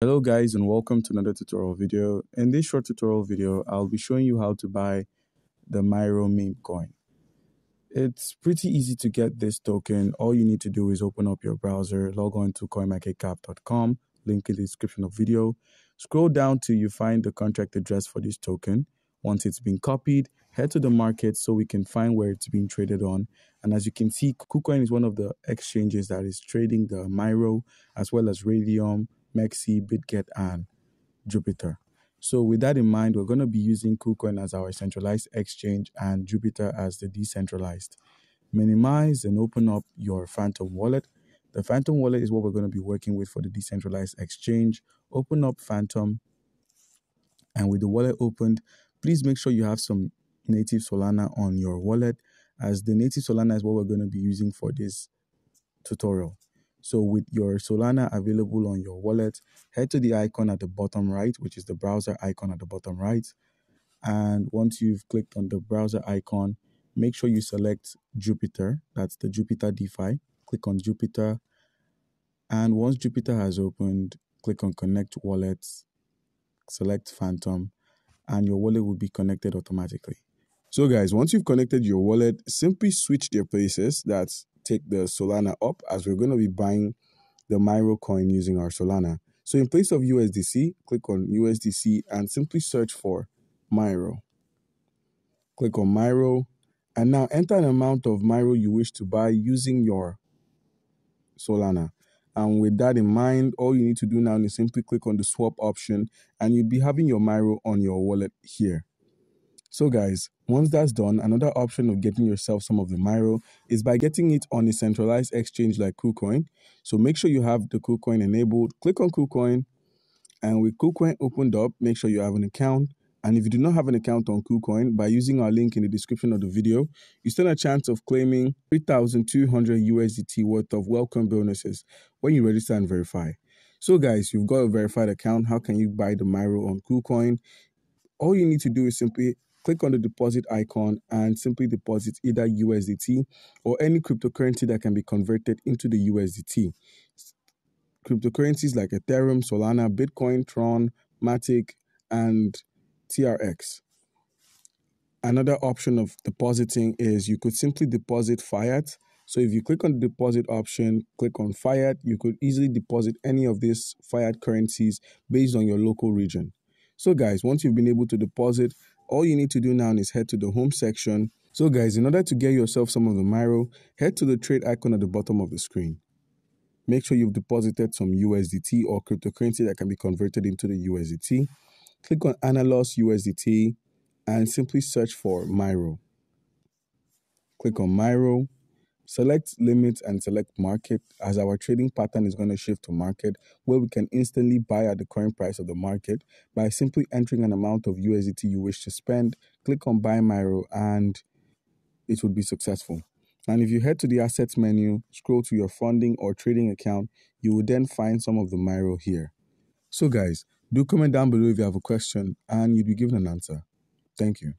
Hello guys and welcome to another tutorial video. In this short tutorial video, I'll be showing you how to buy the Myro meme coin. It's pretty easy to get this token. All you need to do is open up your browser, log on to coinmarketcap.com, link in the description of video. Scroll down till you find the contract address for this token. Once it's been copied, head to the market so we can find where it's being traded on. And as you can see, KuCoin is one of the exchanges that is trading the Myro as well as Raydium, MEXC, BitGet, and Jupiter. So with that in mind, we're going to be using KuCoin as our centralized exchange and Jupiter as the decentralized. Minimize and open up your Phantom wallet. The Phantom wallet is what we're going to be working with for the decentralized exchange. Open up Phantom. And with the wallet opened, please make sure you have some native Solana on your wallet as the native Solana is what we're going to be using for this tutorial. So with your Solana available on your wallet, head to the icon at the bottom right, which is the browser icon at the bottom right. And once you've clicked on the browser icon, make sure you select Jupiter. That's the Jupiter DeFi. Click on Jupiter. And once Jupiter has opened, click on Connect Wallets, select Phantom, and your wallet will be connected automatically. So guys, once you've connected your wallet, simply switch their places. That's take the Solana up as we're going to be buying the Myro coin using our Solana. So in place of USDC, click on USDC and simply search for Myro. Click on Myro and now enter an amount of Myro you wish to buy using your Solana. And with that in mind, all you need to do now is simply click on the swap option and you'll be having your Myro on your wallet here. So guys, once that's done, another option of getting yourself some of the Myro is by getting it on a centralized exchange like KuCoin. So make sure you have the KuCoin enabled. Click on KuCoin and with KuCoin opened up, make sure you have an account. And if you do not have an account on KuCoin, by using our link in the description of the video, you stand a chance of claiming 3,200 USDT worth of welcome bonuses when you register and verify. So guys, you've got a verified account. How can you buy the Myro on KuCoin? All you need to do is simply click on the deposit icon and simply deposit either USDT or any cryptocurrency that can be converted into the USDT. Cryptocurrencies like Ethereum, Solana, Bitcoin, Tron, Matic, and TRX. Another option of depositing is you could simply deposit fiat. So if you click on the deposit option, click on fiat, you could easily deposit any of these fiat currencies based on your local region. So guys, once you've been able to deposit, all you need to do now is head to the home section. So guys, in order to get yourself some of the Myro, head to the trade icon at the bottom of the screen. Make sure you've deposited some USDT or cryptocurrency that can be converted into the USDT. Click on Analyze USDT and simply search for Myro. Click on Myro Select limit and select market as our trading pattern is going to shift to market where we can instantly buy at the current price of the market by simply entering an amount of USDT you wish to spend. Click on buy Myro and it would be successful. And if you head to the assets menu, scroll to your funding or trading account, you will then find some of the Myro here. So guys, do comment down below if you have a question and you'll be given an answer. Thank you.